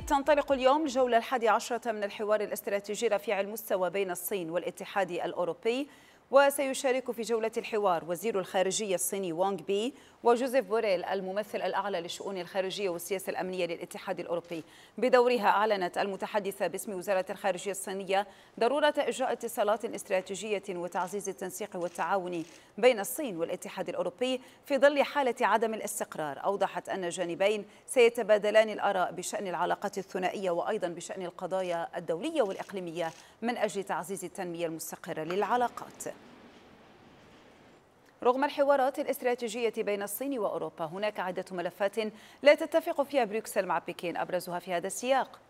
تنطلق اليوم الجولة الحادية عشرة من الحوار الاستراتيجي رفيع المستوى بين الصين والاتحاد الأوروبي. وسيشارك في جولة الحوار وزير الخارجية الصيني وانغ بي وجوزيف بوريل الممثل الأعلى للشؤون الخارجية والسياسة الأمنية للاتحاد الأوروبي. بدورها أعلنت المتحدثة باسم وزارة الخارجية الصينية ضرورة إجراء اتصالات استراتيجية وتعزيز التنسيق والتعاون بين الصين والاتحاد الأوروبي في ظل حالة عدم الاستقرار. أوضحت أن الجانبين سيتبادلان الآراء بشأن العلاقات الثنائية وأيضا بشأن القضايا الدولية والإقليمية من أجل تعزيز التنمية المستقرة للعلاقات. رغم الحوارات الاستراتيجية بين الصين وأوروبا هناك عدة ملفات لا تتفق فيها بروكسل مع بكين أبرزها في هذا السياق.